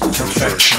perfection.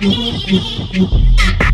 Thank you.